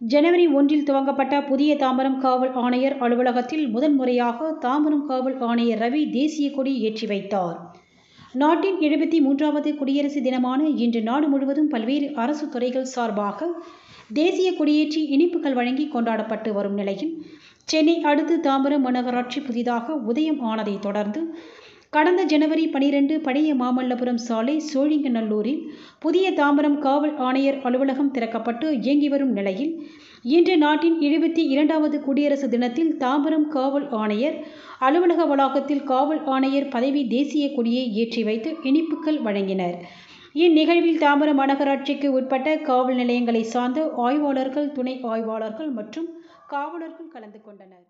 ஜனவரி ஒன்றில் துவங்கப்பட்ட புதிய தாம்பரம் காவல் ஆணையர் அலுவலகத்தில் முதன்முறையாக தாம்பரம் காவல் ஆணையர் ரவி தேசிய கொடி ஏற்றி வைத்தார். நாட்டின் எழுபத்தி மூன்றாவது குடியரசு தினமான இன்று நாடு முழுவதும் பல்வேறு அரசு துறைகள் சார்பாக தேசிய கொடியேற்றி இனிப்புகள் வழங்கி கொண்டாடப்பட்டு வரும் நிலையில் சென்னை அடுத்து தாம்பரம் மாநகராட்சி புதிதாக உதயம் ஆனதை தொடர்ந்து கடந்த ஜனவரி பனிரெண்டு பழைய மாமல்லபுரம் சாலை சோழிங்கநல்லூரில் புதிய தாம்பரம் காவல் ஆணையர் அலுவலகம் திறக்கப்பட்டு இயங்கி வரும் நிலையில் இன்று நாட்டின் எழுபத்தி இரண்டாவது குடியரசு தினத்தில் தாம்பரம் காவல் ஆணையர் அலுவலக வளாகத்தில் காவல் ஆணையர் பதவி தேசிய கொடியை ஏற்றி வைத்து இனிப்புகள் வழங்கினர். இந்நிகழ்வில் தாம்பரம் மாநகராட்சிக்கு உட்பட்ட காவல் நிலையங்களை சார்ந்த ஆய்வாளர்கள் துணை ஆய்வாளர்கள் மற்றும் காவலர்கள் கலந்து கொண்டனர்.